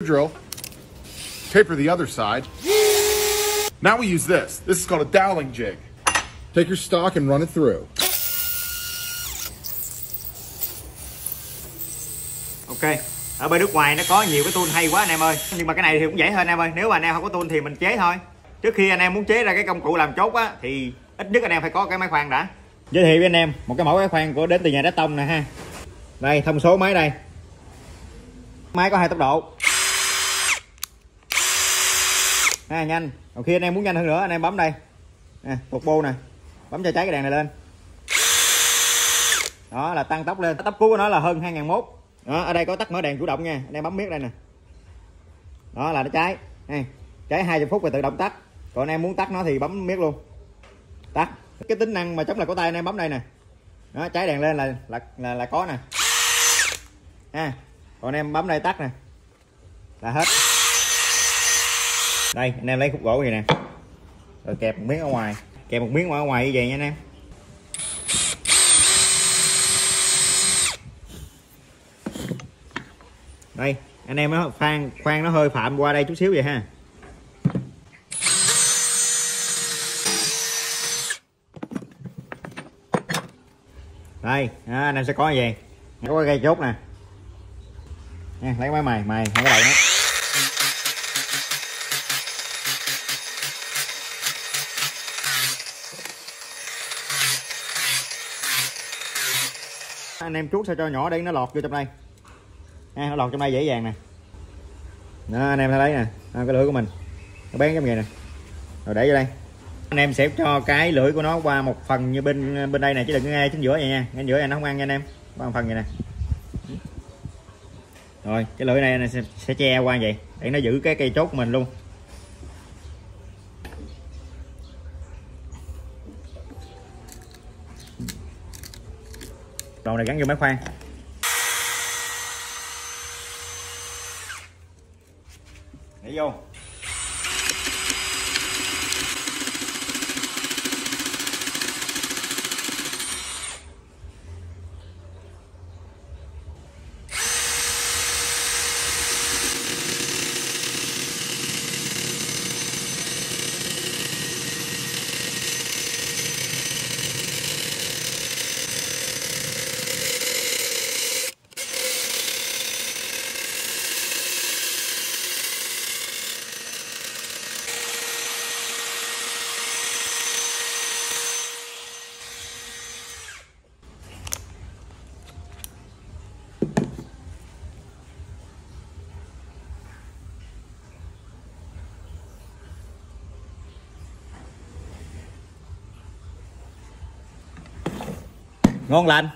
drill, taper the other side. Now we use this. This is called a doweling jig. Take your stock and run it through. ok ở bên nước ngoài nó có nhiều cái tool hay quá anh em ơi nhưng mà cái này thì cũng dễ hơn anh em ơi nếu mà anh em không có tool thì mình chế thôi trước khi anh em muốn chế ra cái công cụ làm chốt á thì ít nhất anh em phải có cái máy khoan đã giới thiệu với anh em một cái mẫu máy khoan của đến từ nhà đá tông nè ha đây thông số máy đây máy có hai tốc độ ha, nhanh. Còn khi anh em muốn nhanh hơn nữa. Anh em bấm đây. Nè bô nè. Bấm cho cháy cái đèn này lên. Đó là tăng tốc lên. Tốc cứu của nó là hơn 2001 đó ở đây có tắt mở đèn chủ động nha. Anh em bấm miết đây nè. Đó là nó cháy. Này cháy 20 phút rồi tự động tắt. Còn anh em muốn tắt nó thì bấm miết luôn. Tắt. Cái tính năng mà chống lại cổ tay anh em bấm đây nè. Đó cháy đèn lên là là là, là có nè. Ha còn anh em bấm đây tắt nè. Là hết đây anh em lấy khúc gỗ vậy nè. Rồi kẹp một miếng ở ngoài. Kẹp một miếng ở ngoài như vậy nha anh em. Đây anh em nó khoan khoan nó hơi phạm qua đây chút xíu vậy ha. Đây à, anh em sẽ có gì có cái cây chốt nè. Nha, lấy máy mài mài hai cái đầu nó anh em chuốt sao cho nhỏ đi nó lọt vô trong đây. Ha, nó lọt trong đây dễ dàng nè. Đó anh em thấy đấy nè. À, cái lưỡi của mình. Nó bén giống vậy nè. Rồi để vô đây. Anh em sẽ cho cái lưỡi của nó qua một phần như bên bên đây này chứ đừng có ngay chính giữa vậy nha. Ngay giữa này nó không ăn nha anh em. Qua một phần vậy nè. Rồi cái lưỡi này sẽ, sẽ che qua vậy để nó giữ cái cây chốt của mình luôn. Đầu này gắn vô máy khoan. Để vô. Ngon lành.